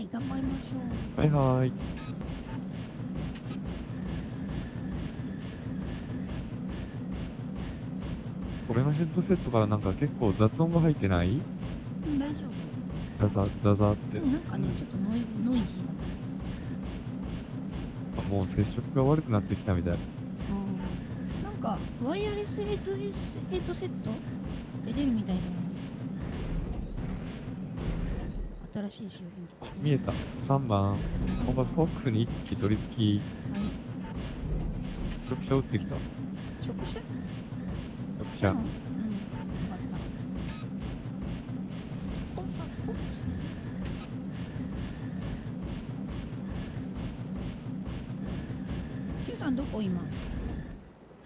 はい、頑張りましょう。はいはーい。ごめんなヘッドセットからなんか結構雑音が入ってない？うん、大丈夫。ザザザザって。うん、なんかね、ちょっとノイノイジーもう接触が悪くなってきたみたい。うんなんか、ワイヤレスヘッドヘッヘッドセット？って出るみたいじゃない？新しい。見えた。3番。コンバスフォックスに1機取り付き、はい。直射打ってきた。直射？直射うん。。うん。さんどこ今？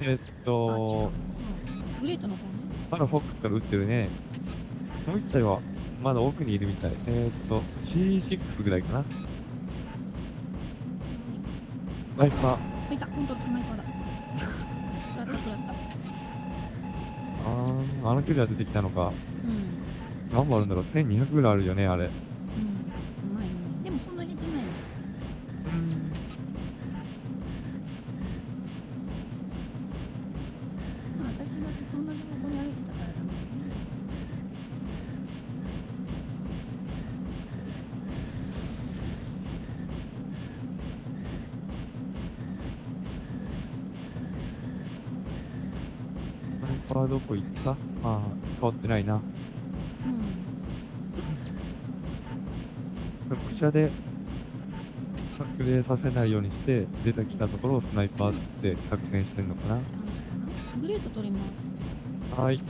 えーっ。と、うんグレートの方ね。まだフォックスから打ってるね。もう1体は、まだ奥にいるみたい。えーっと、C6 ぐらいかな。ワイパー。はい、いた、本当スナイパーだ。食らった、食らった。あー、あの距離は出てきたのか。うん。何本あるんだろう ?1200 ぐらいあるよね、あれ。ワイパーどこ行った？まあ、変わってないな。うん。直射で、隠れさせないようにして、出てきたところをスナイパーって作戦してんのかな。グレート取ります。はい。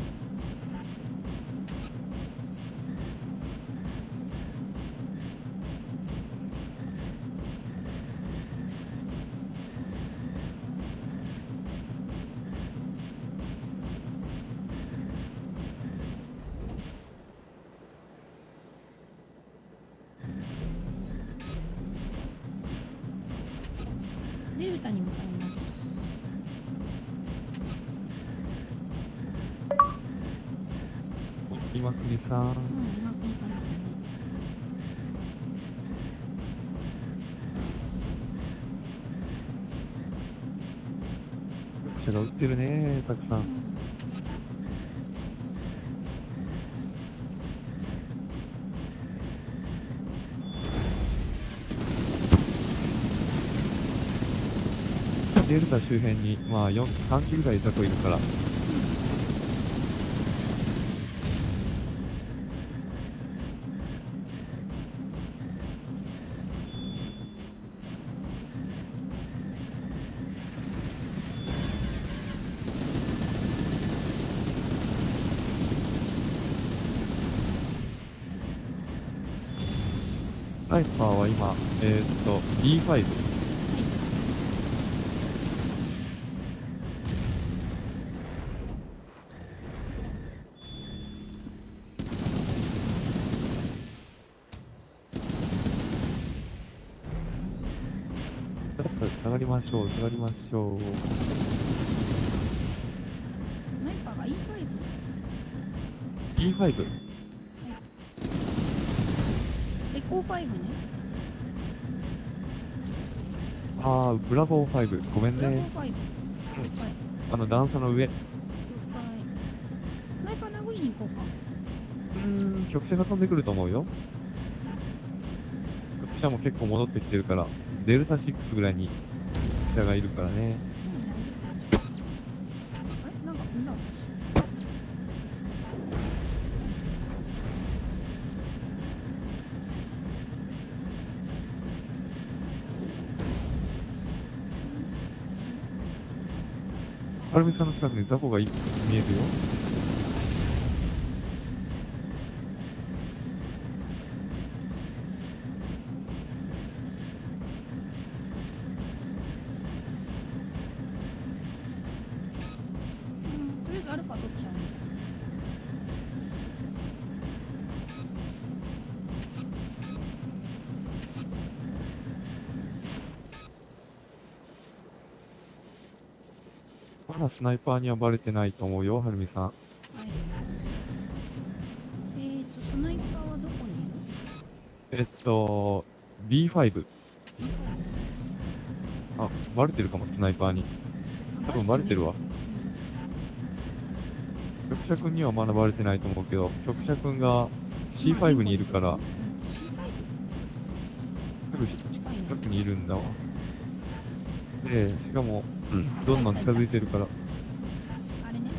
デルタに向かいます。今国さんう。ん、今国さんだね。直射が打ってるね、たくさ。うんデルタ周辺に、まあ、4、3機ぐらい雑魚いるから。ライパーは今、えー、っと、B5。がりましょう、下がりましょう。スナイパーが E5。E5。エコー5ね。あー、ブラボー5。ごめんブラボーね。5。了解。あの段差の上。スナイパー殴りに行こうか。ーん、曲線が飛んでくると思うよ。曲者も結構戻ってきてるから、デルタ6ぐらいに記者がいるからね。あれなんか踏んだはるみさんの近くに雑魚が見えるよ。まだスナイパーにはバレてないと思うよ、はるみさん。はい。えーと、スナイパーはどこにえっと、B5。あ、バレてるかも、スナイパーに。多分バレてるわ。局者君にはまだバレてないと思うけど、局者君が C5 にいるから、うん C5 すぐ近くにいるんだわ。で、しかも、うん。どんどん近づいてるから、あれね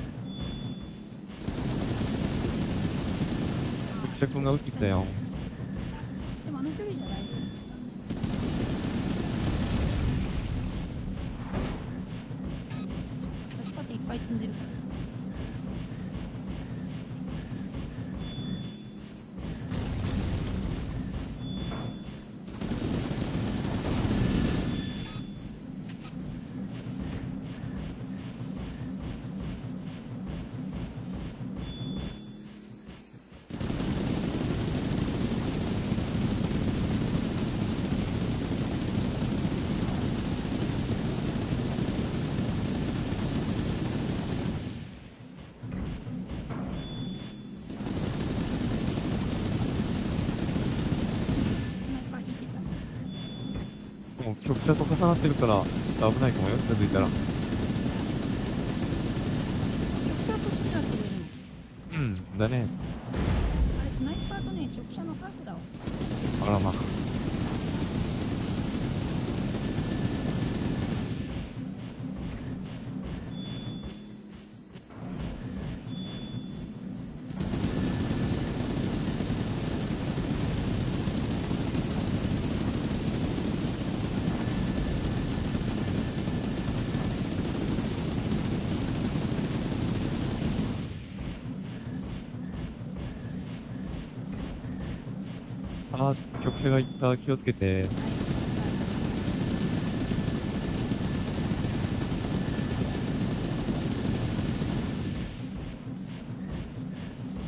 局者君が撃ってきたよ。でもあの距離じゃ大丈夫私だってい。っぱい積んでるからもう局者と重なってるから、危ないかもよ、近づいたら。局者としては切れるのうん、だね。あれスナイパーとね直射のハーフだわあらま。あー、局者がいった。気をつけて。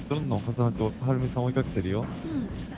どんどん重なって、はるみさん追いかけてるよ。うん